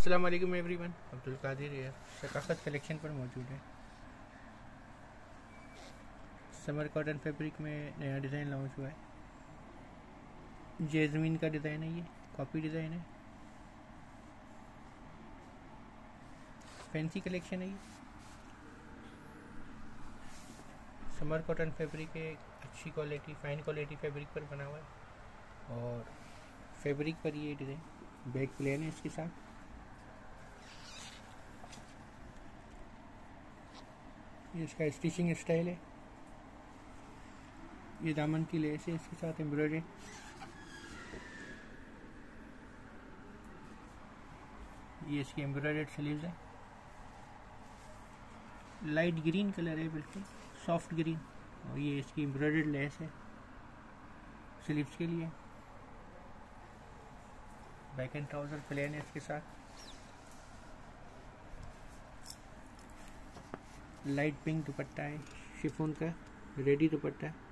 अस्सलाम वालेकुम एवरीवन अब्दुल कादिर है शकाफत कलेक्शन पर मौजूद है। समर कॉटन फैब्रिक में नया डिज़ाइन लॉन्च हुआ है। जेजमीन का डिज़ाइन है ये कॉपी डिज़ाइन है। फैंसी कलेक्शन है ये। समर कॉटन फैब्रिक है, अच्छी क्वालिटी फाइन क्वालिटी फैब्रिक पर बना हुआ है। और फैब्रिक पर ये डिज़ाइन बैक प्लेन है इसके साथ। ये इसका स्टिचिंग स्टाइल है। ये दामन की लेस है, इसके साथ एम्ब्रॉयडरी ये इसकी एम्ब्रॉयडर्ड स्लीव्स है। लाइट ग्रीन कलर है बिल्कुल सॉफ्ट ग्रीन और ये इसकी एम्ब्रॉयडर्ड लेस है स्लीव्स के लिए। बैक एंड ट्राउज़र प्लेन है इसके साथ। लाइट पिंक दुपट्टा है शिफोन का रेडी दुपट्टा है।